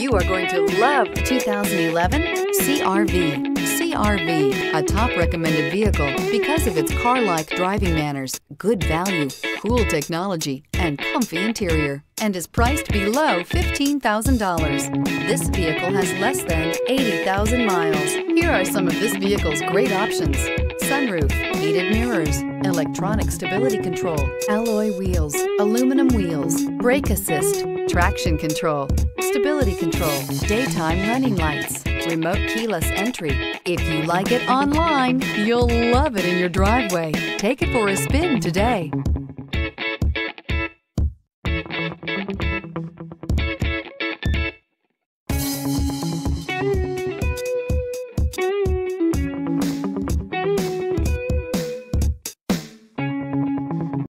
You are going to love the 2011 CRV. CRV, a top recommended vehicle because of its car-like driving manners, good value, cool technology, and comfy interior, and is priced below $15,000. This vehicle has less than 80,000 miles. Here are some of this vehicle's great options. Sunroof, heated mirrors, electronic stability control, alloy wheels, aluminum wheels, brake assist, traction control, stability control, daytime running lights, remote keyless entry. If you like it online, you'll love it in your driveway. Take it for a spin today.